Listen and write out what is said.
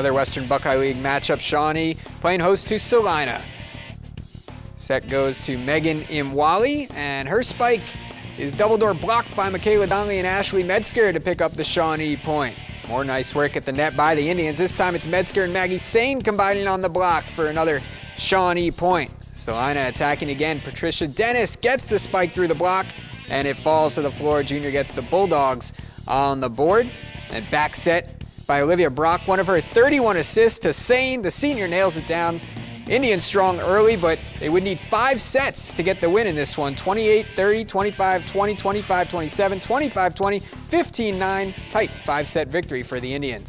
Another Western Buckeye League matchup, Shawnee playing host to Celina. Set goes to Megan Imwali, and her spike is double door blocked by Michaela Donnelly and Ashley Metzger to pick up the Shawnee point. More nice work at the net by the Indians. This time it's Metzger and Maggie Sane combining on the block for another Shawnee point. Celina attacking again. Patricia Dennis gets the spike through the block, and it falls to the floor. Junior gets the Bulldogs on the board. And back set by Olivia Brock, one of her 31 assists to Sane. The senior nails it down. Indians strong early, but they would need five sets to get the win in this one. 28-30, 25-20, 25-27, 25-20, 15-9. Tight five-set victory for the Indians.